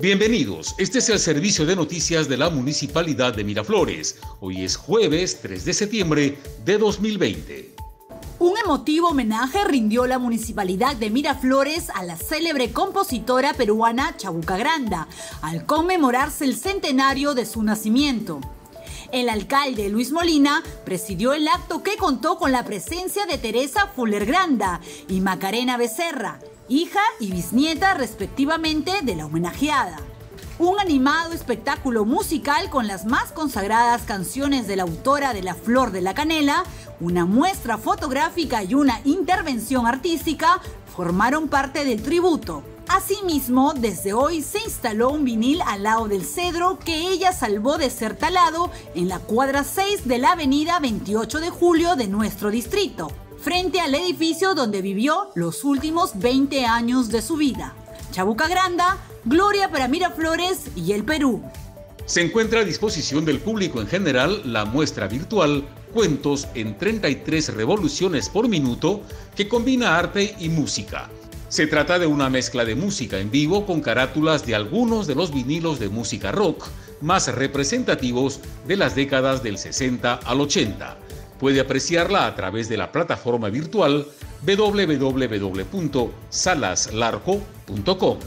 Bienvenidos, este es el servicio de noticias de la Municipalidad de Miraflores. Hoy es jueves 3 de septiembre de 2020. Un emotivo homenaje rindió la Municipalidad de Miraflores a la célebre compositora peruana Chabuca Granda, al conmemorarse el centenario de su nacimiento. El alcalde Luis Molina presidió el acto que contó con la presencia de Teresa Fuller Granda y Macarena Becerra, hija y bisnieta respectivamente de la homenajeada. Un animado espectáculo musical con las más consagradas canciones de la autora de La Flor de la Canela, una muestra fotográfica y una intervención artística formaron parte del tributo. Asimismo, desde hoy se instaló un vinil al lado del cedro que ella salvó de ser talado en la cuadra 6 de la avenida 28 de julio de nuestro distrito frente al edificio donde vivió los últimos 20 años de su vida. Chabuca Granda, Gloria para Miraflores y el Perú. Se encuentra a disposición del público en general la muestra virtual Cuentos en 33 revoluciones por minuto que combina arte y música. Se trata de una mezcla de música en vivo con carátulas de algunos de los vinilos de música rock más representativos de las décadas del 60 al 80 Puede apreciarla a través de la plataforma virtual www.salaslarco.com.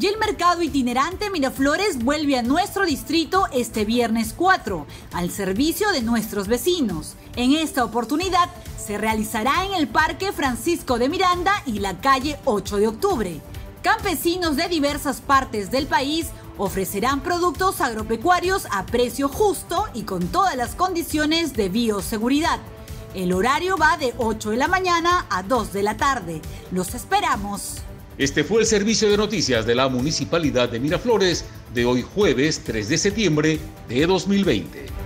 Y el mercado itinerante Miraflores vuelve a nuestro distrito este viernes 4, al servicio de nuestros vecinos. En esta oportunidad se realizará en el Parque Francisco de Miranda y la calle 8 de octubre. Campesinos de diversas partes del país ofrecerán productos agropecuarios a precio justo y con todas las condiciones de bioseguridad. El horario va de 8 de la mañana a 2 de la tarde. Los esperamos. Este fue el servicio de noticias de la Municipalidad de Miraflores de hoy jueves 3 de septiembre de 2020.